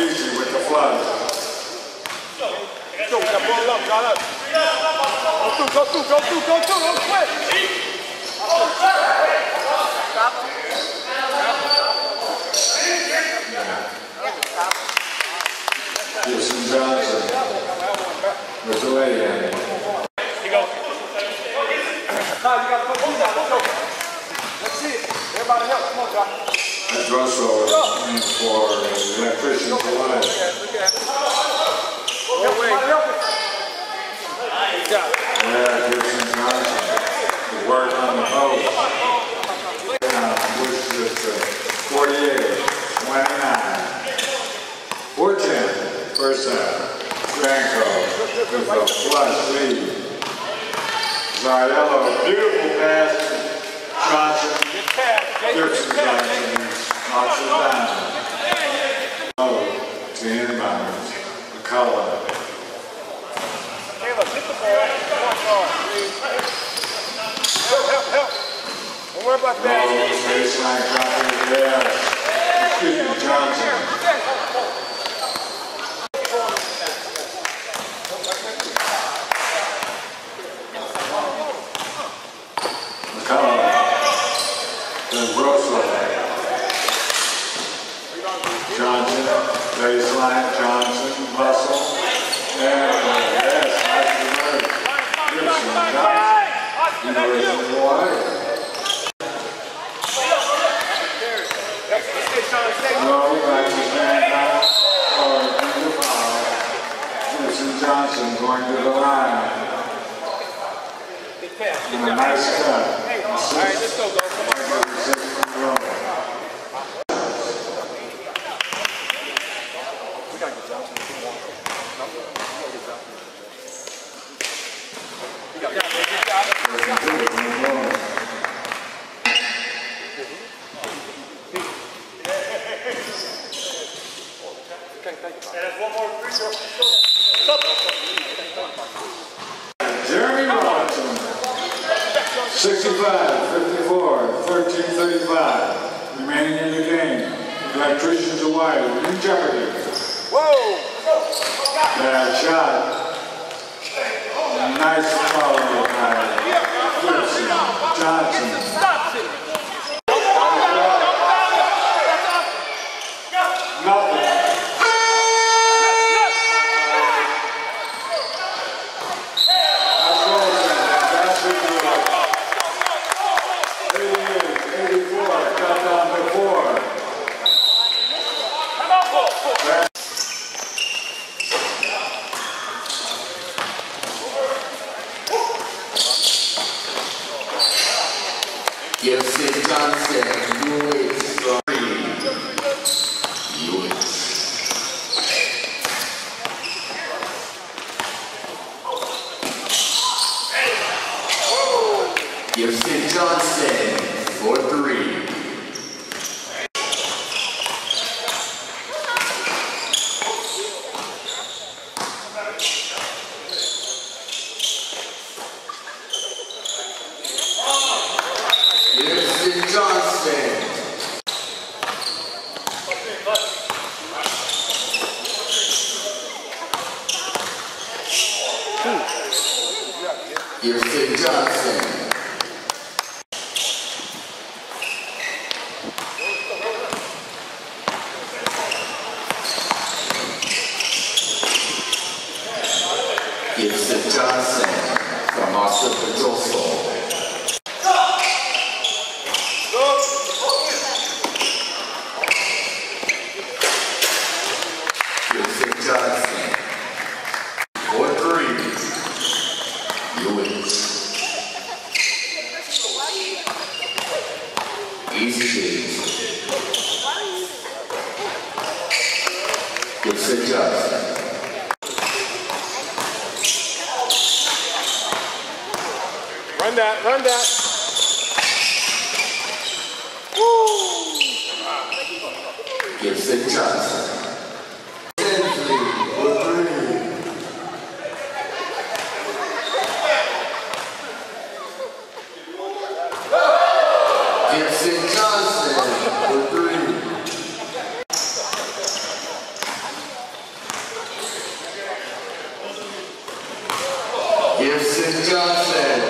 Easy with the flood. Go, got ball up, got up. Go through, go through, go through, go through, go quick. Gibson Johnson with the lay in. He goes. Ty, you got to put these out. Let's go. Let's see it. Everybody help. Come on, Ty. Russell in for the electricians alive. Everybody help us. Yeah. Gibson Johnson. The work on the post. Now, push this to 48, 29. Fortune, first half. Franco with a flush lead. Zariello, beautiful pass. Johnson, Get past. Jason, Gibson get past. Johnson, knocks it down. Oh, to inbounds. McCullough. Caleb, hit the ball. Please. Help, help, help. Don't worry about that. Rolls, baseline, dropping, yes. Excuse me, Johnson. McCullough. Then Russell. Johnson, baseline, Uh, nice to Gibson, Johnson. You No, back to Hancock, or the foul. Gibson Johnson going to the line. Get past. And a nice cut. All right, let's go, go. Come on. Six from Rome. We gotta get Johnson. if we want. No, we gotta get Johnson. We got it, baby. We got it. Two from Rome. Jeremy Robinson. 65, 54, 13, 35. Remaining in the game. Electricians are wide, in jeopardy. Whoa! Bad shot. Nice follow by Gibson Johnson. Stop it! Nothing. That's Wilson. That's the goal. 88, 84, cut down to four. Come on, go, go. Gibson Johnson, UH from UH. Gibson Johnson, for three. Gibson Johnson. Gibson Johnson. Gibson Johnson from Austin Pedroso. Gibson Johnson. For three. Lewis. Easy days. Gibson Johnson. Run that, run that. Gibson Johnson. Tinsley for three. Gibson Johnson for three. Johnson.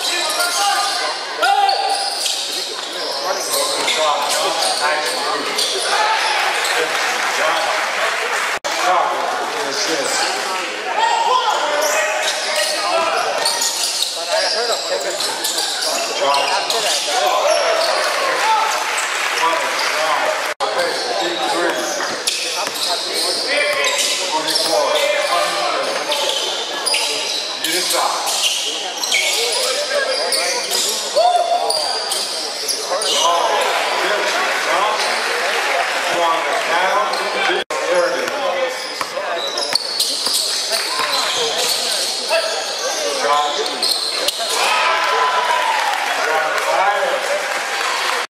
Yes.